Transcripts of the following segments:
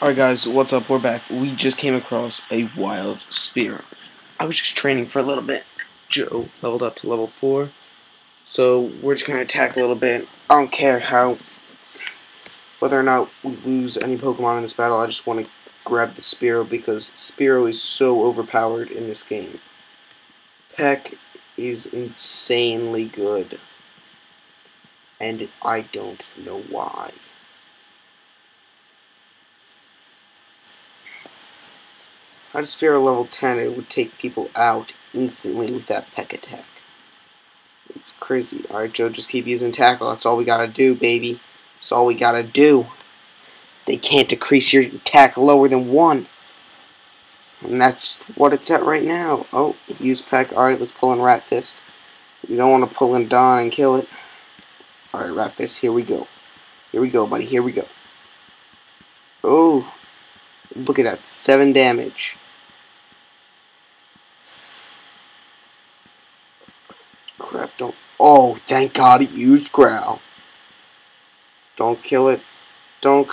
Alright guys, what's up? We're back. We just came across a wild Spearow. I was just training for a little bit. Joe leveled up to level 4. So we're just gonna attack a little bit. I don't care how whether or not we lose any Pokemon in this battle, I just want to grab the Spearow because Spearow is so overpowered in this game. Peck is insanely good. And I don't know why. At Spearow level 10, it would take people out instantly with that peck attack. It's crazy. Alright, Joe, just keep using tackle. That's all we gotta do, baby. That's all we gotta do. They can't decrease your attack lower than 1. And that's what it's at right now. Oh, use peck. Alright, let's pull in Rat Fist. We don't want to pull in Dawn and kill it. Alright, Rat Fist, here we go. Here we go, buddy. Here we go. Oh, look at that. 7 damage. Crap, don't... Oh, thank God it used Growl. Don't kill it. Don't...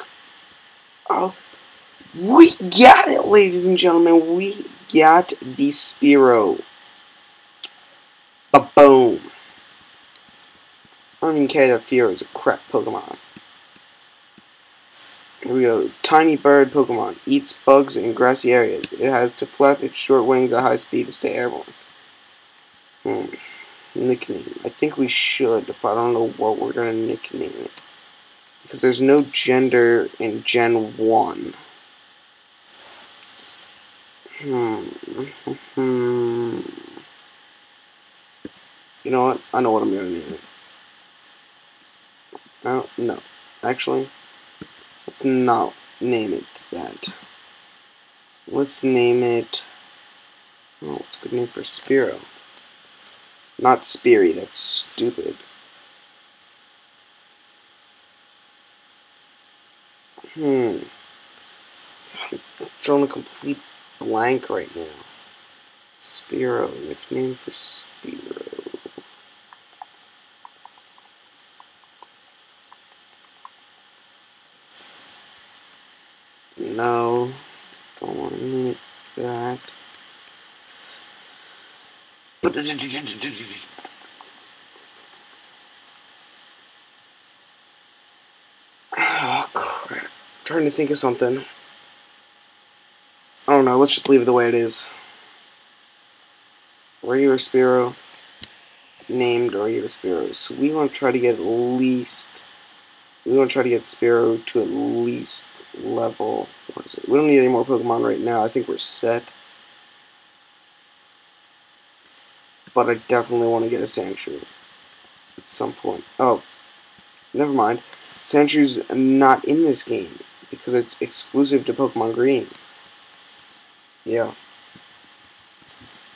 Oh. We got it, ladies and gentlemen. We got the Spearow. Ba-boom. I don't even care that Fear is a crap Pokemon. Here we go. Tiny bird Pokemon. Eats bugs in grassy areas. It has to flap its short wings at high speed to stay airborne. Hmm nickname. I think we should, but I don't know what we're going to nickname it. Because there's no gender in Gen 1. Hmm. You know what? I know what I'm going to name it. Oh, no. Actually, let's not name it that. Let's name it... Oh, what's a good name for Spearow? Not Speary, that's stupid. Hmm. God, I'm drawing a complete blank right now. Spearow, nickname for Spearow. No, don't want to name it that. Oh, crap. Trying to think of something. I don't know, let's just leave it the way it is. Regular Spearow, Named regular Spearow. So we want to try to get at least... We want to try to get Spearow to at least level... What is it? We don't need any more Pokemon right now. I think we're set. But I definitely want to get a Sandshrew at some point. Oh, never mind. Sandshrew's not in this game because it's exclusive to Pokemon Green. Yeah.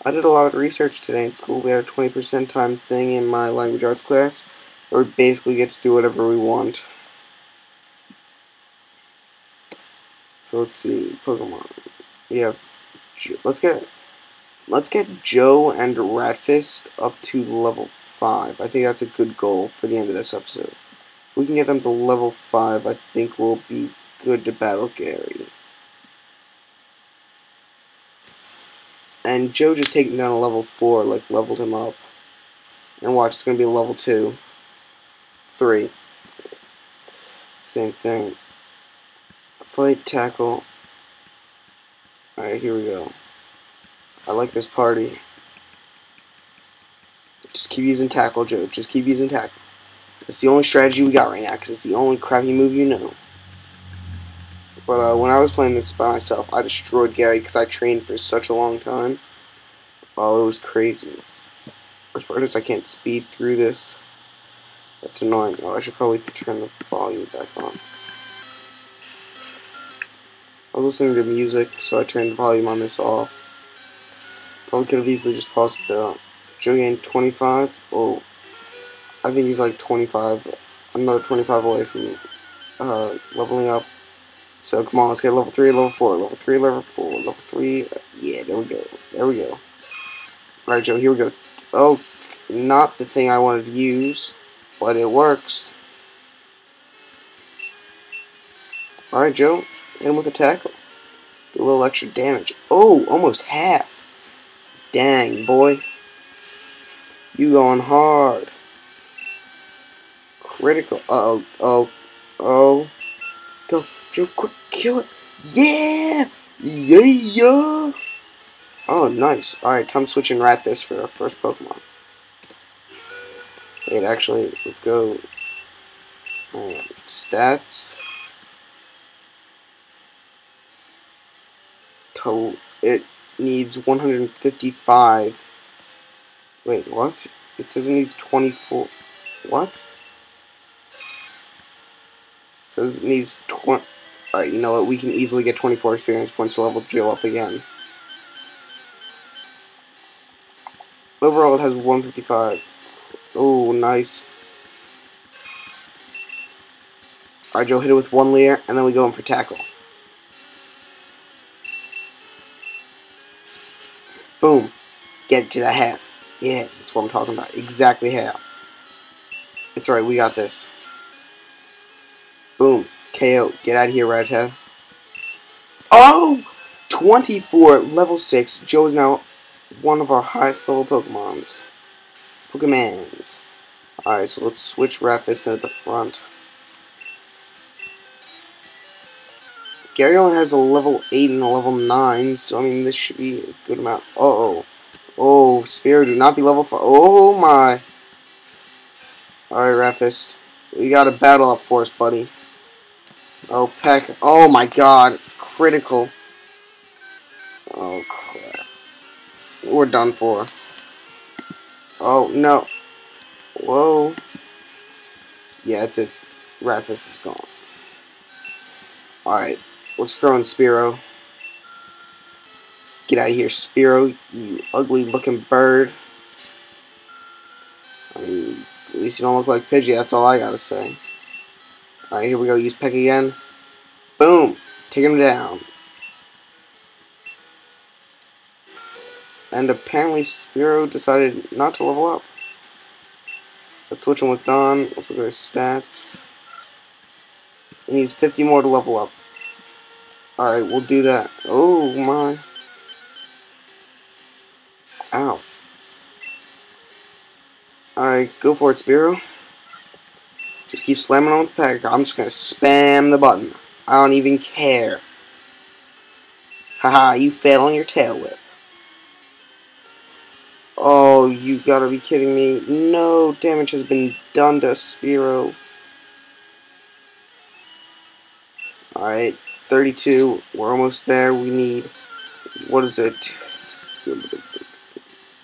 I did a lot of research today in school. We had a 20% time thing in my language arts class where we basically get to do whatever we want. So let's see, Pokemon. Have, let's get Let's get Joe and Ratfist up to level 5. I think that's a good goal for the end of this episode. If we can get them to level 5, I think we'll be good to battle Gary. And Joe just taking down a level 4, like leveled him up. And watch, it's going to be level 2. 3. Same thing. Fight, tackle. Alright, here we go. I like this party. Just keep using tackle, Joe. Just keep using tackle. That's the only strategy we got right now, because it's the only crappy move you know. But uh, when I was playing this by myself, I destroyed Gary because I trained for such a long time. Oh, it was crazy. Worst part is I can't speed through this. That's annoying. Oh, I should probably turn the volume back on. I was listening to music, so I turned the volume on this off. Probably could have easily just passed the. Joe gained 25. Oh, I think he's like 25, another 25 away from uh, leveling up. So come on, let's get level 3, level 4, level 3, level 4, level 3. Yeah, there we go. There we go. Alright, Joe, here we go. Oh, not the thing I wanted to use, but it works. Alright, Joe. Hit him with a tackle. Do a little extra damage. Oh, almost half. Dang, boy. You going hard. Critical. Uh oh, oh, oh. Go, Joe, quick, kill it. Yeah! Yeah, yeah! Oh, nice. Alright, time switching Rathalos for our first Pokemon. Wait, actually, let's go. Uh, stats. To it needs 155. Wait, what? It says it needs 24. What? It says it needs 20. Alright, you know what? We can easily get 24 experience points to level Jill up again. Overall, it has 155. Oh, nice. Alright, Joe, hit it with one Leer, and then we go in for tackle. Boom. Get to the half. Yeah, that's what I'm talking about. Exactly half. It's alright, we got this. Boom. KO. Get out of here, Redhead. Oh! 24, level 6. Joe is now one of our highest level Pokemons. Pokemons. Alright, so let's switch Rathalos to the front. Gary only has a level 8 and a level 9, so I mean, this should be a good amount. Uh oh. Oh, Spirit, do not be level 5. Oh my. Alright, Rathalos. We got a battle up for us, buddy. Oh, Peck. Oh my god. Critical. Oh, crap. We're done for. Oh, no. Whoa. Yeah, it's a Rathalos is gone. Alright. Let's throw in Spearow. Get out of here, Spearow, you ugly looking bird. I mean, at least you don't look like Pidgey, that's all I gotta say. Alright, here we go, use Peck again. Boom! Take him down. And apparently Spearow decided not to level up. Let's switch him with Dawn. Let's look at his stats. He needs 50 more to level up. Alright, we'll do that. Oh my. Ow. Alright, go for it, Spearow. Just keep slamming on the pack. I'm just gonna spam the button. I don't even care. Haha, you failed on your tail whip. Oh, you gotta be kidding me. No damage has been done to Spearow. Alright, 32. We're almost there. We need, what is it?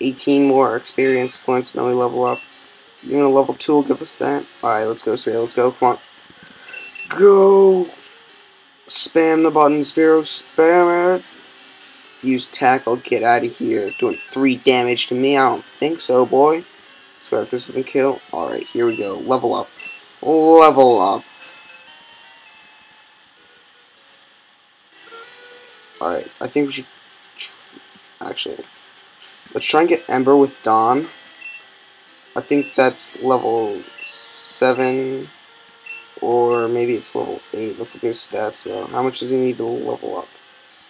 18 more experience points, and then we level up. Even a level 2 will give us that. Alright, let's go, Spearow. Let's go. Come on. Go! Spam the button, Spearow. Spam it. Use tackle. Get out of here. Doing 3 damage to me. I don't think so, boy. So if this doesn't kill. Alright, here we go. Level up. Level up. Alright, I think we should... Actually, let's try and get Ember with Dawn. I think that's level 7, or maybe it's level 8. Let's look at his stats, though. How much does he need to level up?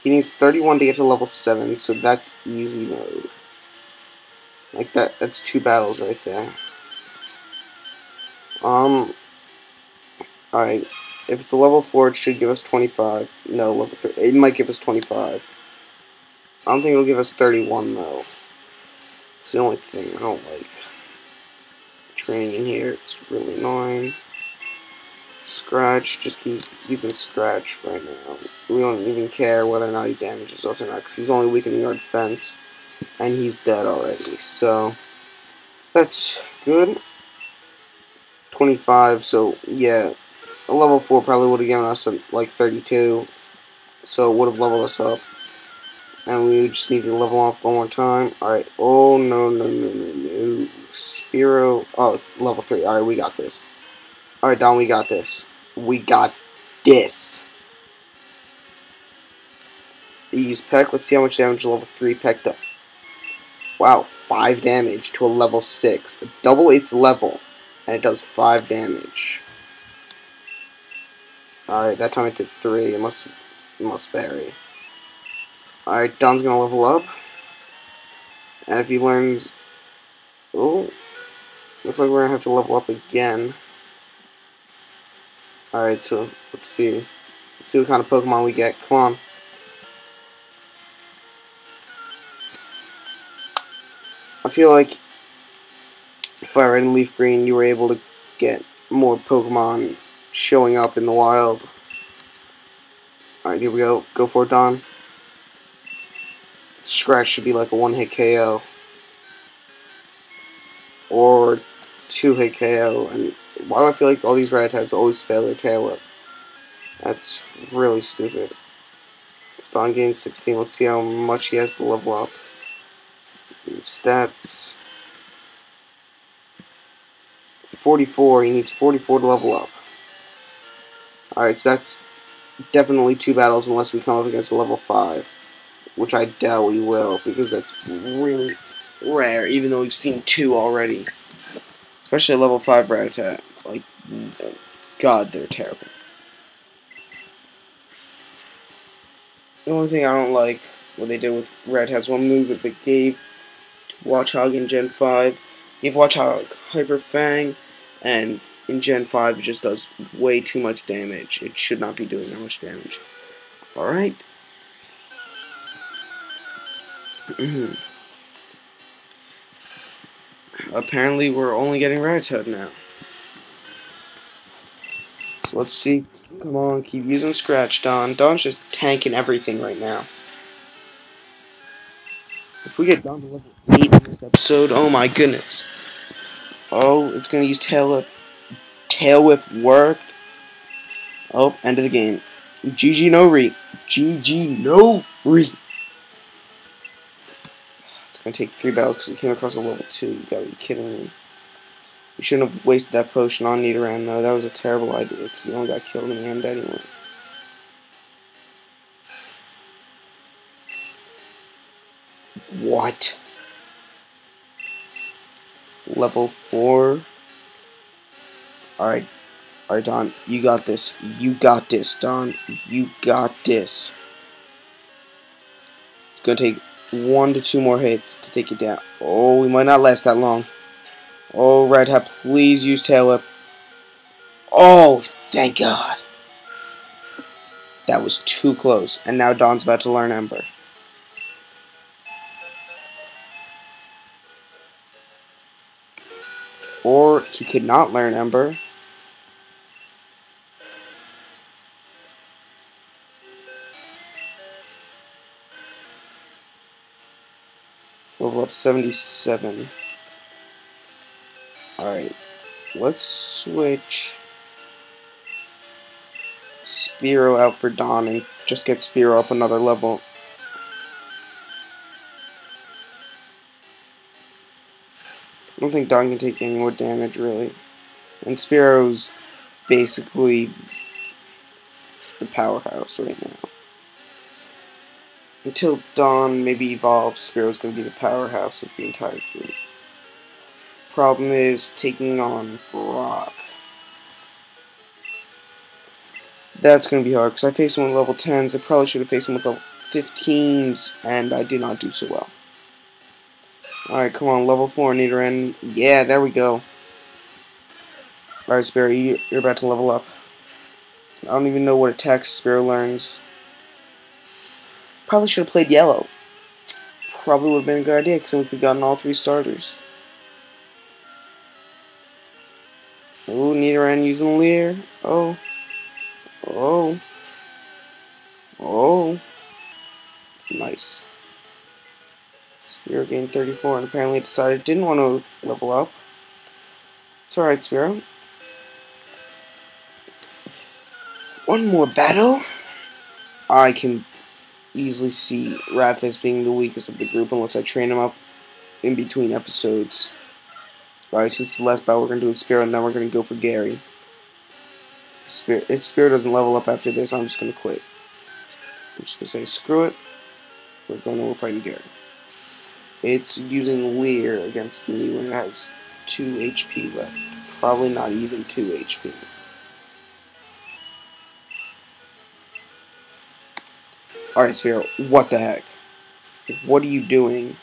He needs 31 to get to level 7, so that's easy mode. Like that, that's two battles right there. Um, alright. If it's a level 4, it should give us 25. No, level 3. It might give us 25. I don't think it'll give us 31, though. It's the only thing I don't like. Training in here, it's really annoying. Scratch, just keep using Scratch right now. We don't even care whether or not he damages us or not, because he's only weakening our defense. And he's dead already, so... That's good. 25, so yeah, a level 4 probably would have given us a, like 32. So it would have leveled us up. And we just need to level up one more time. Alright. Oh, no, no, no, no, no. Spearow. Oh, level 3. Alright, we got this. Alright, Don, we got this. We got this. use Peck. Let's see how much damage level 3 pecked up. Wow, 5 damage to a level 6. Double its level. And it does 5 damage. Alright, that time I did three. It must must vary. Alright, Don's gonna level up. And if he learns... Oh, looks like we're gonna have to level up again. Alright, so let's see. Let's see what kind of Pokemon we get. Come on. I feel like Fire Red and Leaf Green, you were able to get more Pokemon showing up in the wild. Alright, here we go. Go for it, Don. Scratch should be like a one-hit KO. Or two-hit KO. And why do I feel like all these Rattatas always fail their tail whip? That's really stupid. Don gains 16. Let's see how much he has to level up. Stats. 44. He needs 44 to level up. Alright, so that's definitely two battles unless we come up against a level 5. Which I doubt we will, because that's really rare, even though we've seen two already. Especially a level 5 Rattata. Like, God, they're terrible. The only thing I don't like what they did with Red has one move that they gave to Watchog in Gen 5. Gave Watchog Hyper Fang, and in Gen 5 it just does way too much damage. It should not be doing that much damage. Alright. Apparently we're only getting Rattata now. So let's see. Come on, keep using Scratch, Don. Don's just tanking everything right now. If we get Don to level 8 in this episode, oh my goodness. Oh, it's to use Tail Whip. Tail Whip worked. Oh, end of the game. GG no re. GG no re. It's to take three battles because we came across a level 2. You gotta be kidding me. We shouldn't have wasted that potion on Nidoran, though. That was a terrible idea because he only got killed in the end anyway. What? level 4. Alright. Alright, Don. You got this. You got this, Don. You got this. It's going to take one to two more hits to take it down. Oh, we might not last that long. Oh, Red Hat, please use Tail Whip. Oh, thank God. That was too close. And now Don's about to learn Ember. Or he could not learn Ember. Level up 77. Alright. Let's switch Spearow out for Don and just get Spearow up another level. I don't think Don can take any more damage, really. And Spearow's basically the powerhouse right now. Until Dawn maybe evolves, Spearow's going to be the powerhouse of the entire group. Problem is taking on Brock. That's going to be hard, because I faced him with level 10s. I probably should have faced him with level 15s, and I did not do so well. Alright, come on, level 4, Nidoran. Yeah, there we go. Alright, Spearow, you're about to level up. I don't even know what attacks Spearow learns. Probably should have played yellow. Probably would have been a good idea, because then we could have gotten all three starters. Ooh, Nidoran using Leer. Oh. Oh. Oh. Nice. Spearow gained 34 and apparently decided didn't want to level up. It's alright, Spearow. One more battle. I can easily see Raphael being the weakest of the group unless I train him up in between episodes. Alright, this the last battle we're going to do with Spearow, and then we're going to go for Gary. Spirit, if Spearow doesn't level up after this, I'm just going to quit. I'm just going to say, screw it. We're going over fighting Gary. It's using Leer against me when it has 2 HP left. Probably not even 2 HP. Alright, Spearow, what the heck? What are you doing?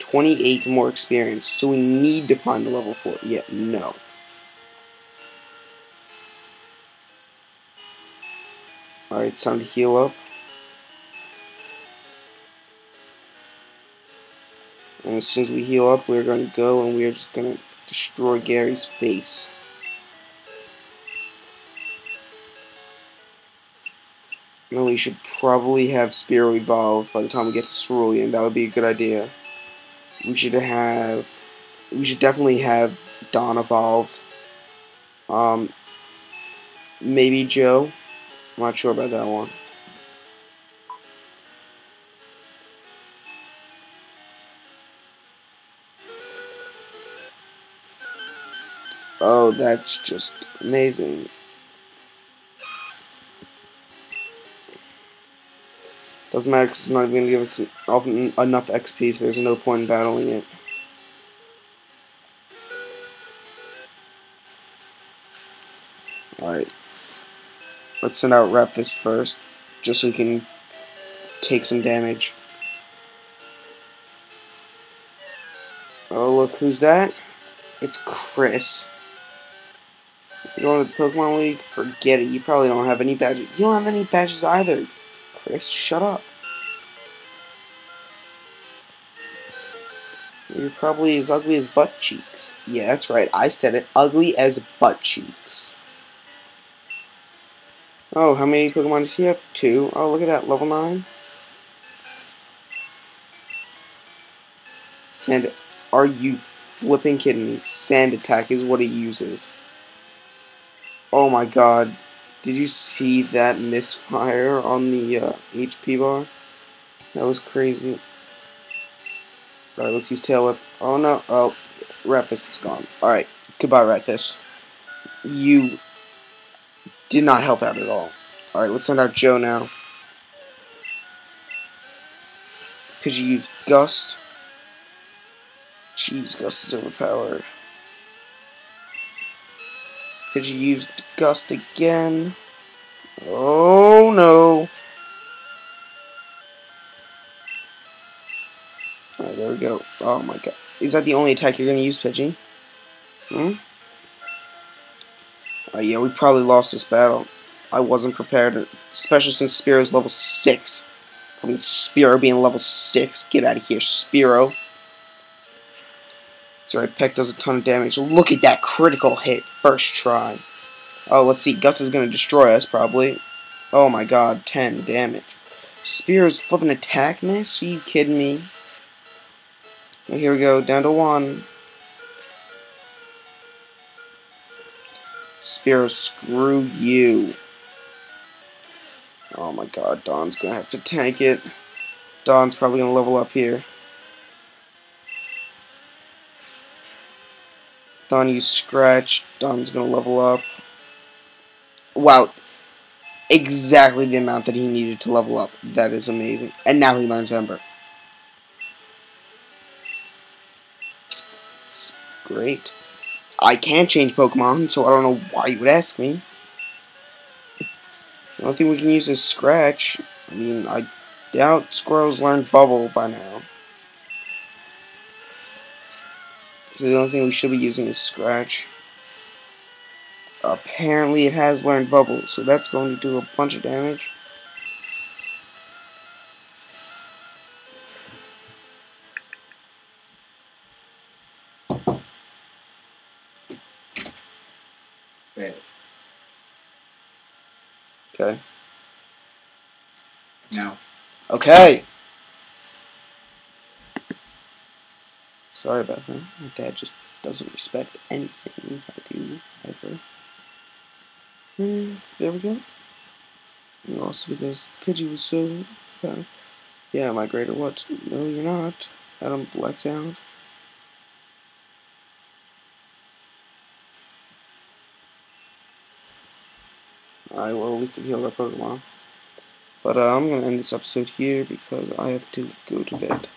28 more experience, so we need to find the level 4. Yeah, no. Alright, time to heal up. And as soon as we heal up, we're going to go and we're just going to destroy Gary's face. We should probably have Spearow evolve by the time we get to Cerulean. That would be a good idea. We should have... We should definitely have Don evolved. Um, maybe Joe. I'm not sure about that one. Oh, that's just amazing. Doesn't matter because it's not even going to give us enough XP, so there's no point in battling it. Alright. Let's send out Repfist first, just so we can take some damage. Oh, look, who's that? It's Chris. You going to the Pokemon League? Forget it. You probably don't have any badges. You don't have any badges either. Chris, shut up. You're probably as ugly as butt cheeks. Yeah, that's right. I said it. Ugly as butt cheeks. Oh, how many Pokemon does he have? Two. Oh, look at that. Level 9. Sand. Are you flipping kidding me? Sand attack is what he uses. Oh my god. Did you see that misfire on the uh, HP bar? That was crazy. Alright, let's use Tail Whip. Oh no, oh, Repfist is gone. Alright, goodbye Repfist. You did not help out at all. Alright, let's send out Joe now. Could you use Gust? Jeez, Gust is overpowered. Could you use Gust again? Oh no. Alright, there we go. Oh my god. Is that the only attack you're going to use, Pidgey? Hmm? Oh yeah, we probably lost this battle. I wasn't prepared, especially since Spearow's level 6. I mean, Spearow being level 6. Get out of here, Spearow. Sorry, Peck does a ton of damage. Look at that critical hit. First try. Oh, let's see. Gust is going to destroy us, probably. Oh my god, 10 damage. Spear's flipping attack miss? Are you kidding me? Well, here we go. Down to one. Spear, screw you. Oh my god, Don's to have to tank it. Don's probably to level up here. Don used Scratch. Don's gonna level up. Wow. Exactly the amount that he needed to level up. That is amazing. And now he learns Ember. It's great. I can't change Pokemon, so I don't know why you would ask me. The only thing we can use is Scratch. I mean, I doubt Squirtle's learned Bubble by now. So the only thing we should be using is Scratch. Apparently it has learned Bubble, so that's going to do a bunch of damage. Okay. No. Okay. Sorry about that. My dad just doesn't respect anything I do ever. And there we go. And also because Pidgey was so bad. Yeah, am I great what? No, you're not. Adam blacked out. Alright, well, at least it healed our Pokemon. But uh, I'm going to end this episode here because I have to go to bed.